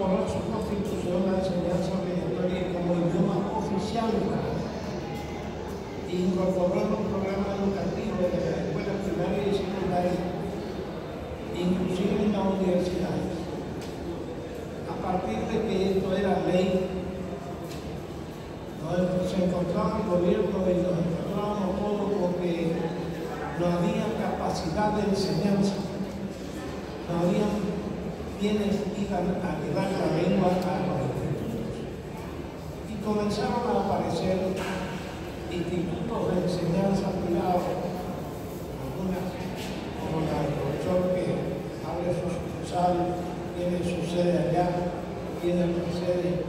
incorporar su constitución la enseñanza obligatoria como idioma oficial e incorporar un programa educativo de la escuela primaria y secundaria, inclusive en las universidades. A partir de que esto era ley, se encontraba el gobierno y nos encontrábamos todos porque no había capacidad de enseñanza, no había iban a llevar la lengua a los institutos. Y comenzaron a aparecer institutos de enseñanza privados, algunas como la del profesor que abre su sucursal, tiene su sede allá, tiene una sede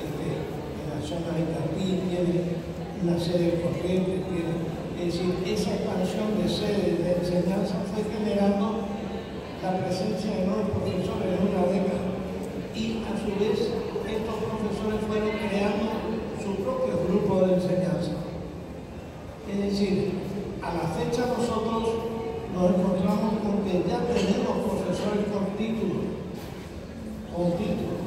este, en la zona de Tandil, tiene una sede corriente, tiene, es decir, esa expansión de sedes de enseñanza fue generando la presencia de nuevos profesores en una década y a su vez estos profesores fueron creando su propio grupo de enseñanza. Es decir, a la fecha nosotros nos encontramos con que ya tenemos profesores con título, con título,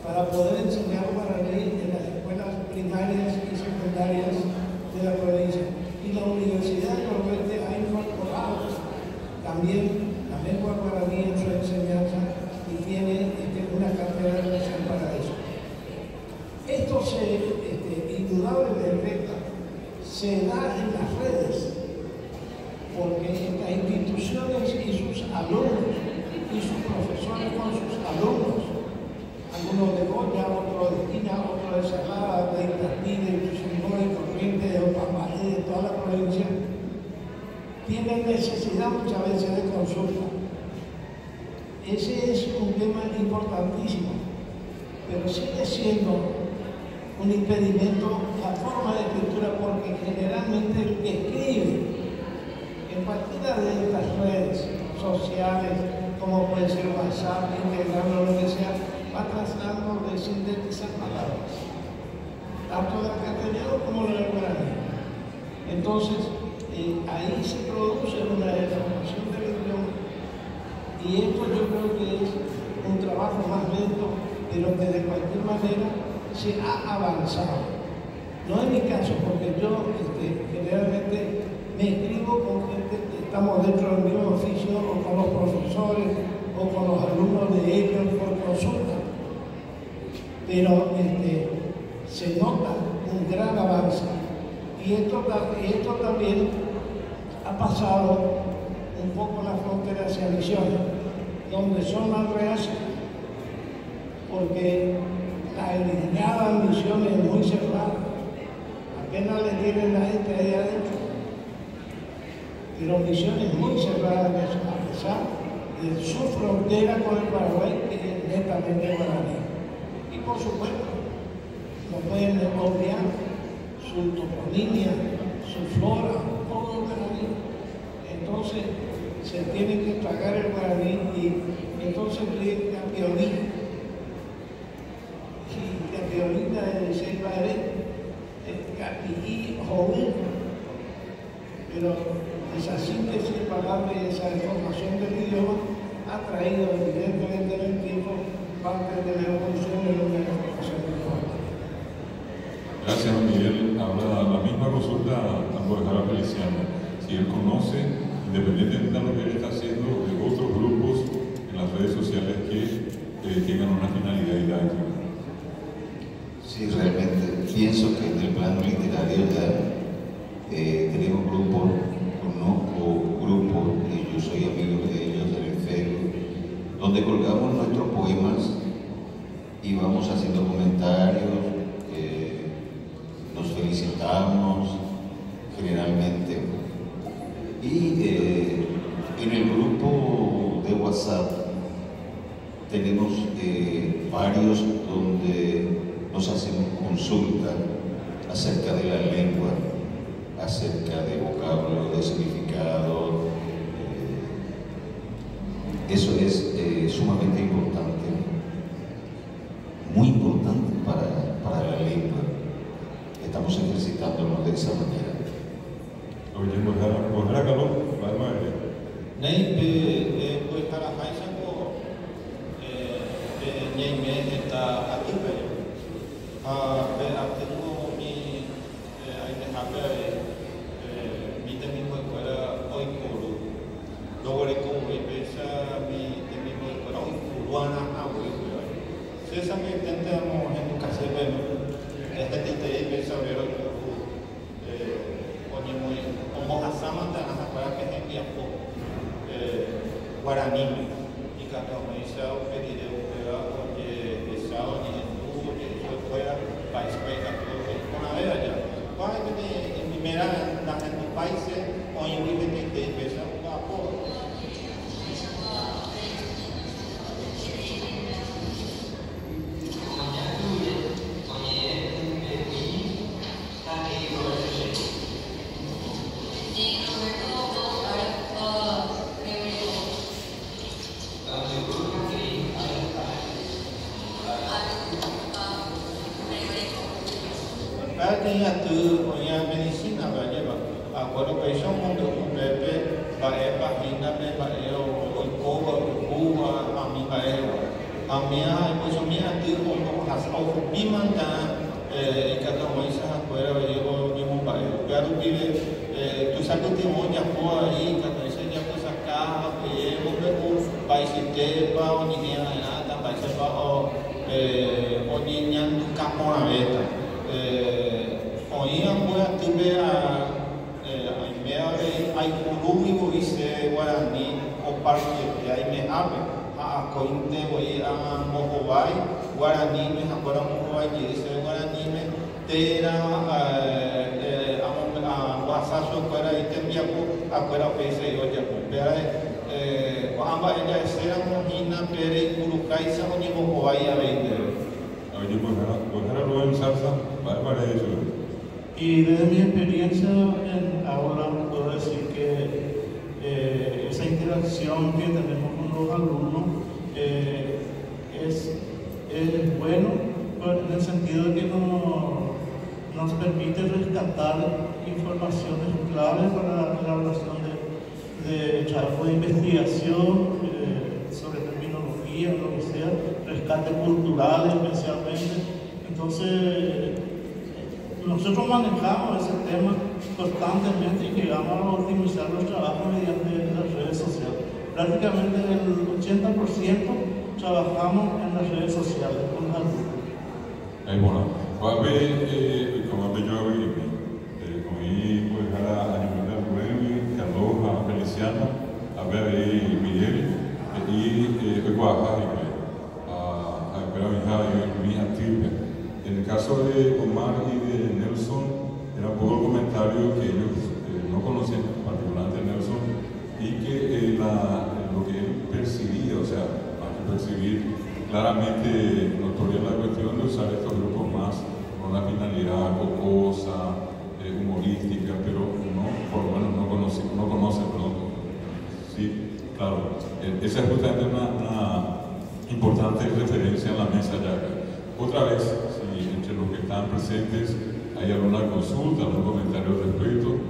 para poder enseñar guaraní en las escuelas primarias y secundarias de la provincia. Y la Universidad de Noroeste ha incorporado también lengua guaraní en su enseñanza y tiene este, una carrera de para eso. Esto se, este, indudablemente da en las redes, porque las instituciones y sus alumnos y sus profesores con sus alumnos, algunos de Goya, otros de Esquina, otros de Salada, de Itatí, de de Corrientes, de Opambalé, de toda la provincia, tienen necesidad muchas veces de consulta. Ese es un tema importantísimo, pero sigue siendo un impedimento la forma de escritura porque generalmente el que escribe en cualquiera de estas redes sociales, como puede ser WhatsApp, Instagram o lo que sea, va tratando de sintetizar palabras, tanto del castellano como del guaraní. Entonces, eh, ahí se produce una deformación y esto yo creo que es un trabajo más lento, pero que de cualquier manera se ha avanzado. No es mi caso, porque yo este, generalmente me escribo con gente que estamos dentro del mismo oficio, o con los profesores, o con los alumnos de ellos por consulta. Pero este, se nota un gran avance. Y esto, esto también ha pasado un poco la frontera hacia Misiones donde son más reales, porque la eliminada misión es muy cerrada. Apenas le tienen la gente ahí adentro. Pero misiones muy cerradas a pesar de su frontera con el Paraguay, que es netamente guaraní. Y por supuesto, no pueden obviar su toponimia, su flora, todo guaraní. Entonces, se tiene que pagar el guaraní y entonces le la violina. Y la violina de ser padre, y joven, pero esa síntesis palabra esa información del idioma ha traído evidentemente en el tiempo parte de la evolución de la información del idioma. Gracias, Miguel. Ahora la consulta a Feliciano. Si él conoce independientemente de lo que él está haciendo, de otros grupos en las redes sociales que eh, tengan una finalidad didáctica. Sí, realmente pienso que en el plano literario ya eh, tenemos grupos, conozco grupos, y yo soy amigo de ellos en el Facebook, donde colgamos nuestros poemas y vamos haciendo comentarios, eh, nos felicitamos generalmente y eh, en el grupo de WhatsApp tenemos eh, varios donde nos hacemos consulta acerca de la lengua, acerca de vocablo, de significado. Eh, eso es sumamente importante, muy importante para, para la lengua. Estamos ejercitándonos de esa manera. Oye, nay pe eh, koi khara hai sa ko eh, pe nay me eta para mim. E cada um isso é o Kati atu oya medicina ba lleva a cuero peso mundo un pepe ba e ba hina me ba e o o coba o cuba a mi ba e a mi a pues mi atu o no has o mi manda e ka to mo isa cuero e o mi mo ba e pero vive tu saco te mo ya po ahí ka to isa ya pues acá e mo be o ba isi te ba o ni ni na ta ba se ba o e o ni nyan capo na beta oían muy active a Aimea Ahia foi a primeira a primeira vez a incluir o vice guarani o parque que aí me abre. A cointe o ir a mohovai guarani me agora mohovai que isso guarani me terá a a passar o cara e tem dia o a cara o vice Y desde mi experiencia en puedo decir que eh, esa interacción que tenemos con los alumnos eh, es, es bueno en el sentido de que no, nos permite rescatar informaciones claves para la elaboración de, de trabajos de investigación eh, sobre terminología, lo que sea, rescate cultural especialmente. Entonces, nosotros manejamos ese tema constantemente y llegamos a optimizar los trabajos mediante las redes sociales. Prácticamente el 80% trabajamos en las redes sociales con alumnos. Ahí bueno, va a ver, como ve yo hoy, con ahí pues a Añuela Rubén, Carlos, a Feliciano, a ver Miguel, y hoy va a a a mi hija y mi hija Tilpe. En el caso de Omar y de Nelson, era un poco el comentario que ellos eh, no conocían, particularmente Nelson, y que eh, lo que él percibía, o sea, más que percibir, claramente notoria la cuestión de usar estos grupos más con una finalidad jocosa, eh, humorística, pero no, por lo menos no conoce, no conoce pronto. Sí, claro, esa es justamente una, una importante referencia en la mesa ya. Otra vez, los que están presentes hay alguna consulta, algún comentario al respecto.